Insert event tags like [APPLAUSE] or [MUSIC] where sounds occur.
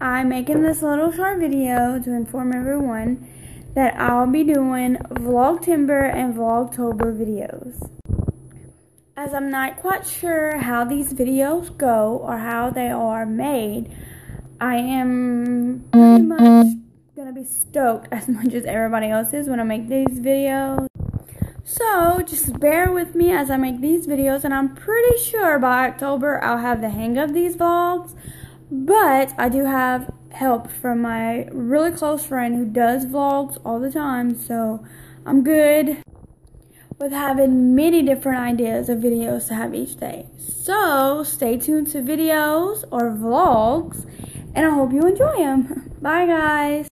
I'm making this little short video to inform everyone that I'll be doing Vlogtember and Vlogtober videos. As I'm not quite sure how these videos go or how they are made, I am pretty much gonna be stoked as much as everybody else is when I make these videos. So just bear with me as I make these videos and I'm pretty sure by October I'll have the hang of these vlogs. But I do have help from my really close friend who does vlogs all the time. So I'm good with having many different ideas of videos to have each day. So stay tuned to videos or vlogs and I hope you enjoy them. [LAUGHS] Bye guys.